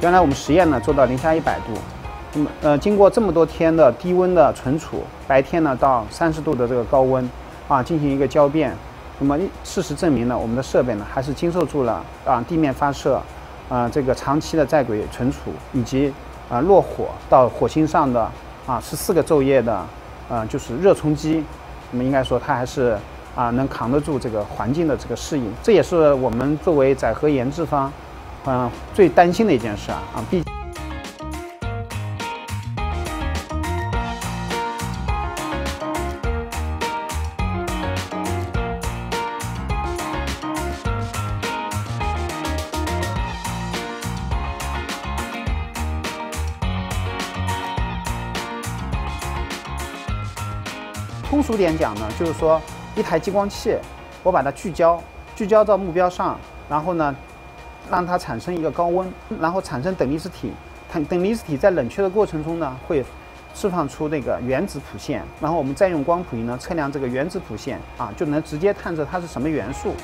原来我们实验呢做到零下一百度，那么呃经过这么多天的低温的存储，白天呢到三十度的这个高温啊进行一个交变，那么事实证明呢我们的设备呢还是经受住了啊地面发射啊这个长期的在轨存储以及啊落火到火星上的啊十四个昼夜的啊就是热冲击，那么应该说它还是啊能扛得住这个环境的这个适应，这也是我们作为载荷研制方。嗯，最担心的一件事啊啊，毕通俗点讲呢，就是说一台激光器，我把它聚焦，聚焦到目标上，然后呢。让它产生一个高温，然后产生等离子体，等等离子体在冷却的过程中呢，会释放出那个原子谱线，然后我们再用光谱仪呢测量这个原子谱线啊，就能直接探测它是什么元素。